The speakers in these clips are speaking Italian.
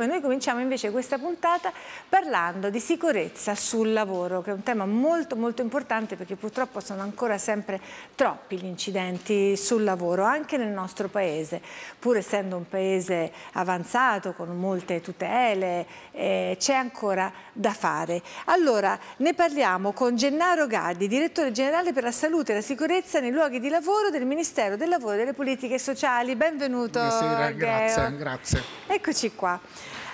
positivo e noi cominciamo invece questa puntata parlando di sicurezza sul lavoro, che è un tema molto molto importante perché purtroppo sono ancora sempre troppi gli incidenti sul lavoro, anche nel nostro paese, pur essendo un paese avanzato con molte tutele, eh, c'è ancora da fare. Allora, ne parliamo con Gennaro Gaddi, direttore generale per la salute e la sicurezza nei luoghi di lavoro del Ministero del Lavoro e delle Politiche Sociali. Benvenuto. Buonasera, grazie, grazie. Eccoci qua.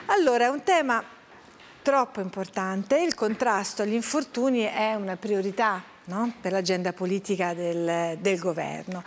Allora, è un tema troppo importante, il contrasto agli infortuni è una priorità no? per l'agenda politica del, del, governo.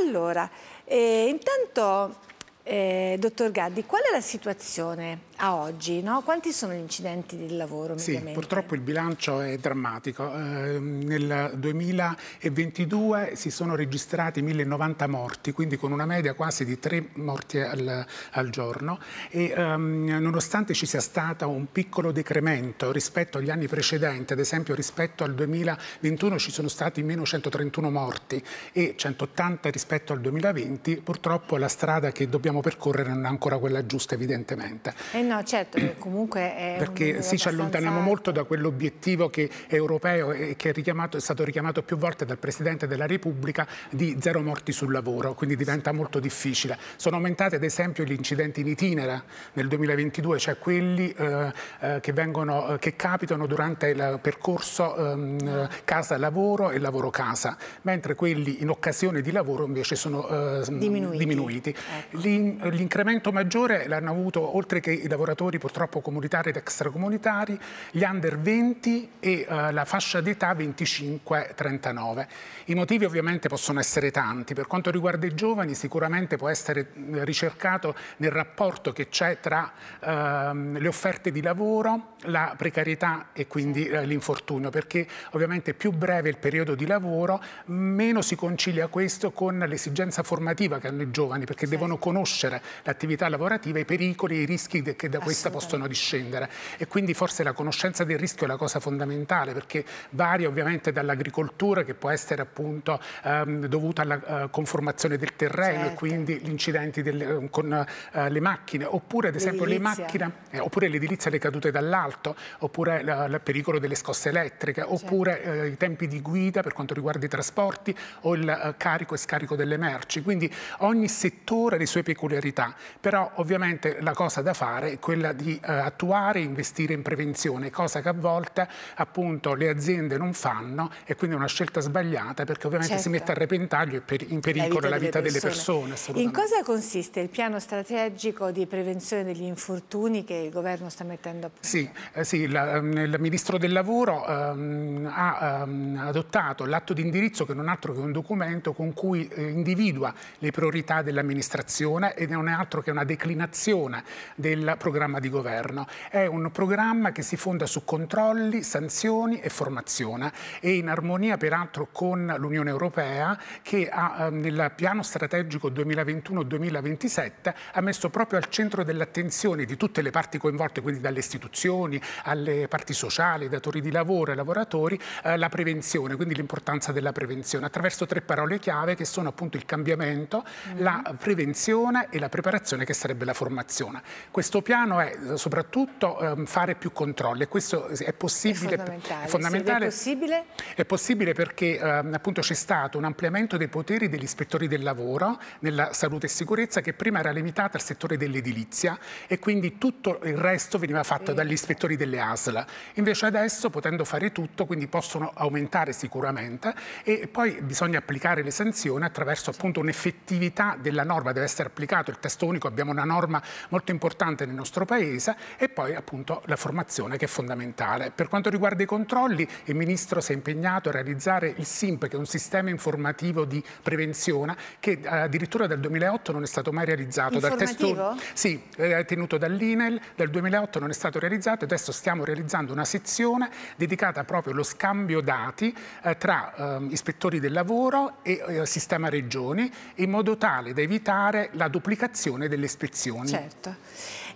Allora, eh, intanto, eh, dottor Gaddi, qual è la situazione a oggi, no? quanti sono gli incidenti del lavoro? Sì, purtroppo il bilancio è drammatico. Eh, nel 2022 si sono registrati 1090 morti, quindi con una media quasi di 3 morti al, al giorno e ehm, nonostante ci sia stato un piccolo decremento rispetto agli anni precedenti, ad esempio rispetto al 2021 ci sono stati meno 131 morti e 180 rispetto al 2020, purtroppo la strada che dobbiamo percorrere non è ancora quella giusta evidentemente. E no, certo, comunque è Perché sì, ci allontaniamo molto da quell'obiettivo che è europeo e che è, richiamato, è, stato richiamato più volte dal Presidente della Repubblica di zero morti sul lavoro, quindi diventa molto difficile. Sono aumentati ad esempio gli incidenti in itinera nel 2022, cioè quelli eh, eh, che, vengono, eh, che, capitano durante il percorso ehm, casa-lavoro e lavoro-casa, mentre quelli in occasione di lavoro invece sono eh, diminuiti. diminuiti. Ecco. L'incremento maggiore l'hanno avuto oltre che i lavoratori purtroppo comunitari ed extracomunitari, gli under 20 e uh, la fascia d'età 25-39. I motivi ovviamente possono essere tanti. Per quanto riguarda i giovani sicuramente può essere ricercato nel rapporto che c'è tra uh, le offerte di lavoro, la precarietà e quindi uh, l'infortunio, perché ovviamente più breve il periodo di lavoro, meno si concilia questo con l'esigenza formativa che hanno i giovani, perché certo. devono conoscere l'attività lavorativa, i pericoli e i rischi che da questa possono discendere. E quindi forse la conoscenza del rischio è la cosa fondamentale perché varia ovviamente dall'agricoltura che può essere appunto ehm, dovuta alla uh, conformazione del terreno certo. e quindi gli incidenti delle, uh, con uh, le macchine. Oppure ad esempio le macchine eh, oppure l'edilizia le cadute dall'alto oppure il pericolo delle scosse elettriche certo. oppure eh, i tempi di guida per quanto riguarda i trasporti o il carico e scarico delle merci. Quindi ogni settore ha le sue peculiarità però ovviamente la cosa da fare è quella di eh, attuare e investire in prevenzione, cosa che a volte appunto le aziende non fanno e quindi è una scelta sbagliata perché ovviamente certo. si mette a repentaglio e in pericolo la vita, la vita delle persone. Delle persone in cosa consiste il piano strategico di prevenzione degli infortuni che il governo sta mettendo a punto? Sì, eh, sì la, ehm, il Ministro del Lavoro ehm, ha ehm, adottato l'atto di indirizzo che non è altro che un documento con cui eh, individua le priorità dell'amministrazione ed non è altro che una declinazione del programma di governo. È un programma che si fonda su controlli, sanzioni e formazione e in armonia peraltro con l'Unione Europea che ha, ehm, nel piano strategico 2021-2027 ha messo proprio al centro dell'attenzione di tutte le parti coinvolte, quindi dalle istituzioni alle parti sociali, ai datori di lavoro, ai lavoratori, eh, la prevenzione, quindi l'importanza della prevenzione attraverso tre parole chiave che sono appunto il cambiamento, mm -hmm. la prevenzione e la preparazione che sarebbe la formazione. Questo questo piano è soprattutto um, fare più controlli e questo è possibile. È fondamentale. È, fondamentale. È, possibile? è possibile perché um, appunto c'è stato un ampliamento dei poteri degli ispettori del lavoro nella salute e sicurezza che prima era limitata al settore dell'edilizia e quindi tutto il resto veniva fatto dagli ispettori delle ASL. Invece adesso potendo fare tutto, quindi possono aumentare sicuramente e poi bisogna applicare le sanzioni attraverso appunto un'effettività della norma, deve essere applicato il testo unico, abbiamo una norma molto importante nel nostro paese e poi appunto la formazione che è fondamentale. Per quanto riguarda i controlli, il Ministro si è impegnato a realizzare il SIMP, che è un sistema informativo di prevenzione che eh, addirittura dal 2008 non è stato mai realizzato. Dal testo, sì, è tenuto dall'INEL, dal 2008 non è stato realizzato, adesso stiamo realizzando una sezione dedicata proprio allo scambio dati eh, tra eh, ispettori del lavoro e eh, sistema regioni in modo tale da evitare la duplicazione delle ispezioni. Certo.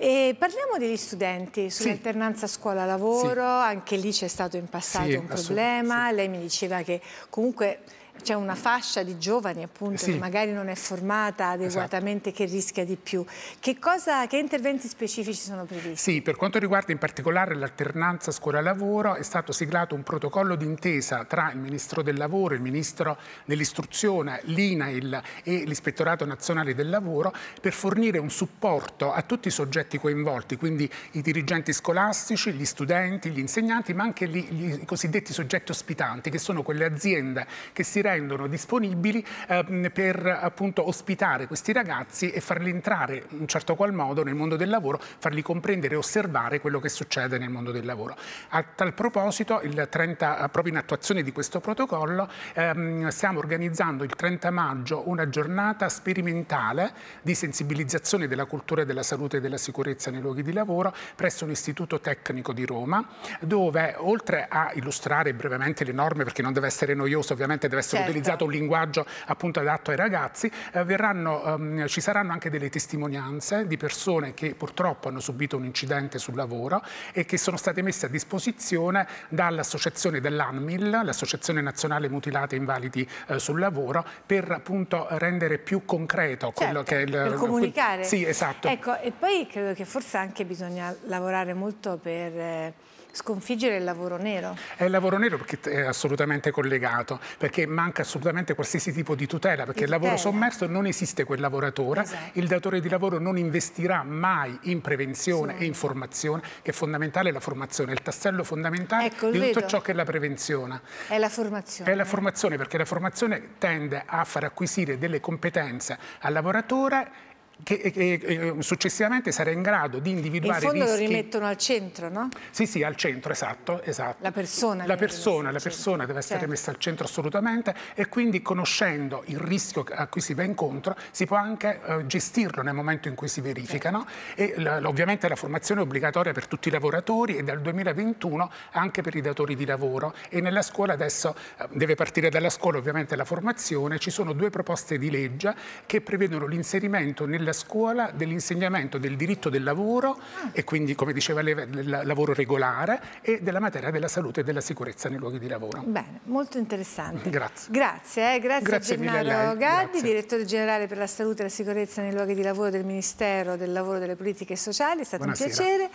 E parliamo degli studenti sull'alternanza scuola-lavoro, sì. anche lì c'è stato in passato sì, un problema, lei mi diceva che comunque c'è una fascia di giovani appunto sì. che magari non è formata adeguatamente esatto. che rischia di più. Che, cosa, che interventi specifici sono previsti? Sì, per quanto riguarda in particolare l'alternanza scuola-lavoro è stato siglato un protocollo d'intesa tra il Ministro del Lavoro, il Ministro dell'Istruzione, l'INAIL e l'Ispettorato Nazionale del Lavoro per fornire un supporto a tutti i soggetti coinvolti, quindi i dirigenti scolastici, gli studenti, gli insegnanti, ma anche gli, gli, i cosiddetti soggetti ospitanti, che sono quelle aziende che si rendono disponibili eh, per appunto ospitare questi ragazzi e farli entrare in un certo qual modo nel mondo del lavoro, farli comprendere e osservare quello che succede nel mondo del lavoro. A tal proposito, 30, proprio in attuazione di questo protocollo, ehm, stiamo organizzando il 30 maggio una giornata sperimentale di sensibilizzazione della cultura della salute e della sicurezza nei luoghi di lavoro presso un istituto tecnico di Roma, dove oltre a illustrare brevemente le norme, perché non deve essere noioso, ovviamente deve essere certo. utilizzato un linguaggio appunto adatto ai ragazzi, eh, verranno, um, ci saranno anche delle testimonianze di persone che purtroppo hanno subito un incidente sul lavoro e che sono state messe a disposizione dall'associazione dell'ANMIL, l'Associazione Nazionale Mutilati e Invalidi eh, sul Lavoro, per appunto rendere più concreto certo, quello che è il... Per comunicare. Sì, esatto. Ecco, e poi credo che forse anche bisogna lavorare molto per... Eh, sconfiggere il lavoro nero? È il lavoro nero perché è assolutamente collegato, perché manca assolutamente qualsiasi tipo di tutela, perché il lavoro sommerso non esiste quel lavoratore, esatto. il datore di lavoro non investirà mai in prevenzione sì. e in formazione, che è fondamentale la formazione, il tassello fondamentale ecco, di tutto vedo. ciò che è la prevenzione. È la formazione. È la formazione, perché la formazione tende a far acquisire delle competenze al lavoratore che, che, che, successivamente sarà in grado di individuare in fondo rischi... lo rimettono al centro, no? Sì, sì, al centro, esatto. esatto. La persona. La persona, la persona deve essere certo. messa al centro assolutamente e quindi conoscendo il rischio a cui si va incontro si può anche uh, gestirlo nel momento in cui si verificano certo. e ovviamente la formazione è obbligatoria per tutti i lavoratori e dal 2021 anche per i datori di lavoro e nella scuola adesso uh, deve partire dalla scuola ovviamente la formazione, ci sono due proposte di legge che prevedono l'inserimento nella della scuola dell'insegnamento del diritto del lavoro ah. e quindi, come diceva lei, del lavoro regolare e della materia della salute e della sicurezza nei luoghi di lavoro. Bene, molto interessante. Grazie. Grazie, eh, grazie, grazie a Gennaro Gaddi, direttore generale per la salute e la sicurezza nei luoghi di lavoro del Ministero del Lavoro e delle Politiche Sociali, è stato Buonasera. un piacere.